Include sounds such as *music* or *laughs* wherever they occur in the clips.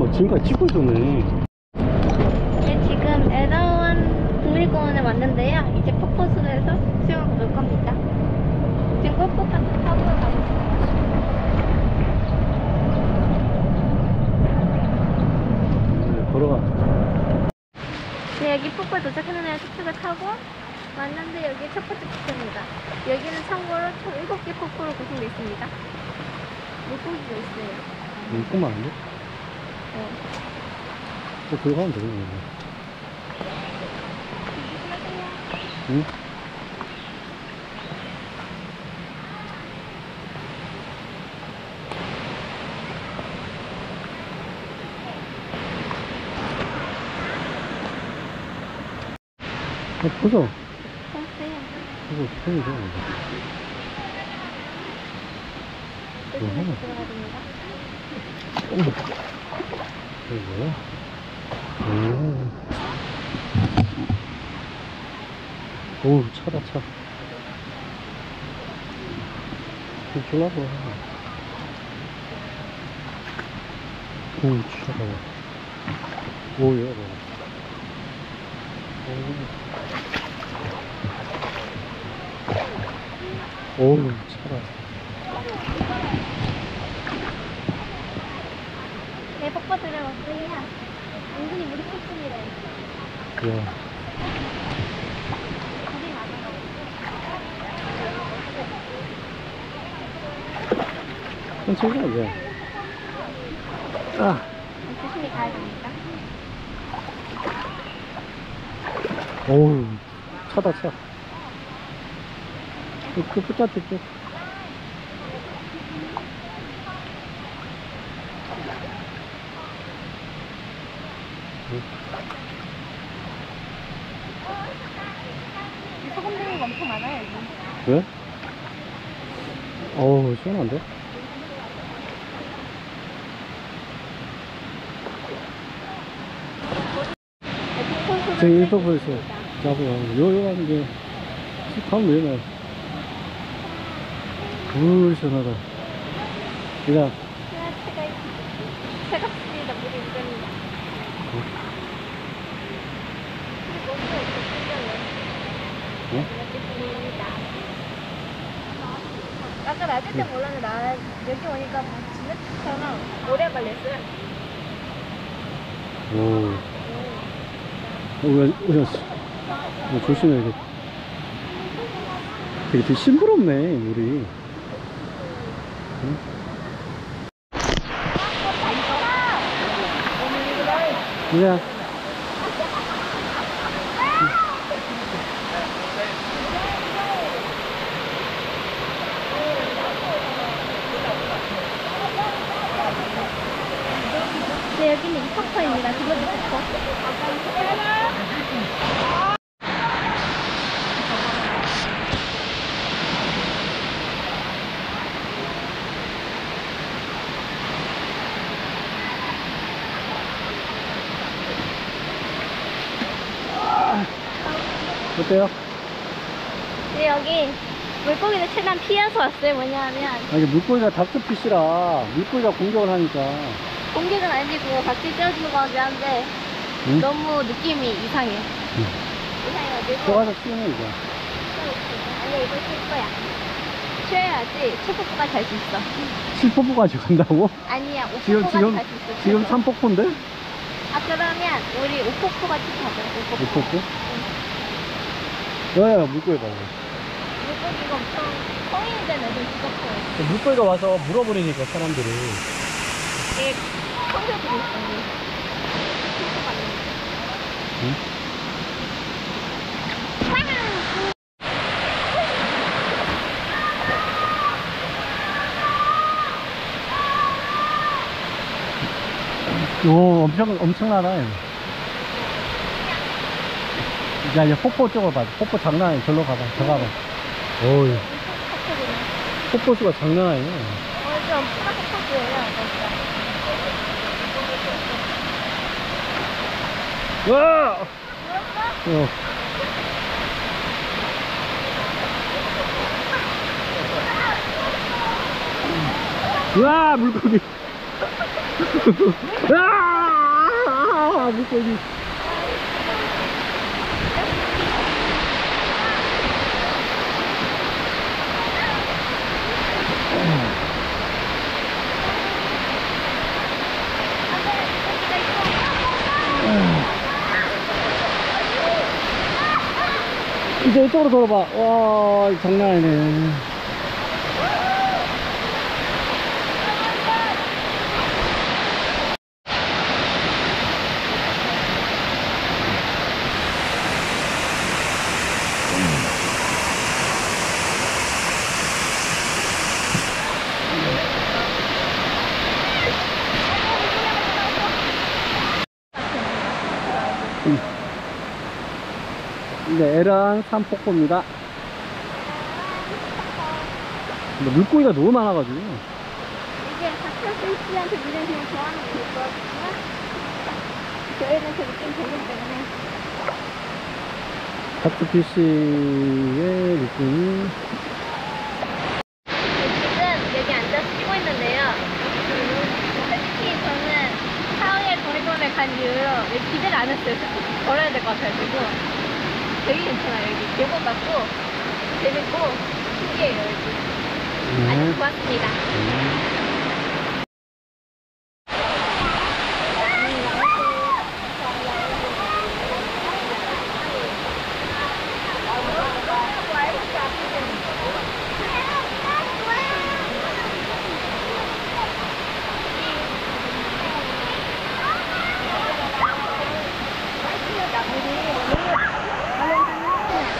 막 지금까지 찍고 있었네. 네, 지금 에더원 국립공원에 왔는데요. 이제 폭포수에서 수영을 볼 겁니다. 지금 골프카트 타고 가고 있어요. 네, 걸어가. 네, 여기 폭포에 도착했는데 툭툭을 타고 왔는데 여기 첫 번째 폭포입니다. 여기는 참고로 총 7개 폭포로 구성되어 있습니다. 물고기가 있어요. 응, 꼬면 안 돼? 네. 또 그거 하면 되는 거야. 응? 아, 보자. 보세요. 이거 편이죠. 조심해서 이거 뭐야? 오. 오, 차다, 차. 좀 졸라서. 오, 차가. 오, 얘가 봐. 오. 오, 차다. 네, 폭포 들어갔고요. 은근히 물이 깊습니다. 천천히 가, 야. 아. 조심히 가야 됩니다. 어우, 차다, 차. 그, 그 끝자트 쪽. 소금 들은 거 엄청 많아요, 여기. 왜? 어우, 시원한데? 저기 있습니다. 잡으라. 요, 요 가는 게, 가면 되네. 물 시원하다. 그냥, 하얗게가 차갑습니다. 물이 은근히. 그리고 또 이렇게 풍경을 어? 이렇게 보입니다. 때 몰랐는데 나 여기 오니까 지네처럼 오래 걸렸어요. 오. 어, 왜, 왜, 어, 조심해, 이거. 되게, 되게 싱그럽네, 물이. 응? 그 여기는 이퍼커입니다. 두 번째 퍼커. 어때요? 네, 여기 물고기를 최대한 피해서 왔어요. 뭐냐면 아, 이게 물고기가 닥터피시라, 물고기가 공격을 하니까. 공격은 아니고 같이 떼어주는 거긴 한데 응? 너무 느낌이 이상해. 응. 이상해요. 물고기. 들어가서 수영해, 이거. 아니 이거 쉴 거야. 쉬어야지 초폭까지 갈수 있어. 7폭포까지 간다고? 아니야 5폭까지 지금, 갈수 있어. 지금. 3폭포인데? 아 그러면 우리 5폭포 같이 가자. 5폭포. 5폭포? 야, 야, 물고기 봐봐. 물고기가 엄청 성인이 된 애들 무섭고 물고기가 와서 물어버리니까, 사람들이. 있어. 응? 오, 엄청, 엄청나다. 야, 이제 폭포 쪽으로 봐. 폭포 장난 아니야. 절로 가봐. 저 가봐. 어이, 폭포 수가 장난 아니야. 어제 엄청 핫하고요. 와! 어. 으아, 물고기. 으아! 와, 물고기. *laughs* 이제 이쪽으로 돌아봐. 와, 장난 아니네. 네, 에란 산폭포입니다. 근데 물고기가 너무 많아가지고. 이게 닥터 씨한테 물론 그냥 좋아하는 게. 저희는 그 느낌 되기 때문에. 닥터피쉬의 느낌이. 지금 여기 앉아서 쉬고 있는데요. 솔직히 저는 하와이에 도리곤에 간 이후로 기대를 안 했어요. 걸어야 될 것 같아가지고. 되게 괜찮아요. 여기 계곡 같고 재밌고 신기해요. 여기. 아주 네. 좋았습니다. 어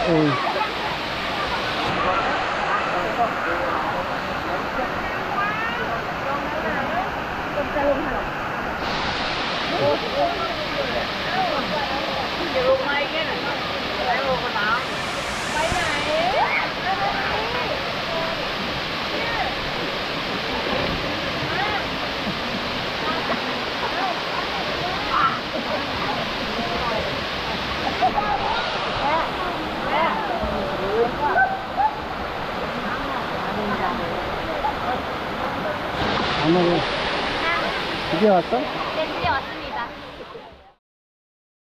이. 아마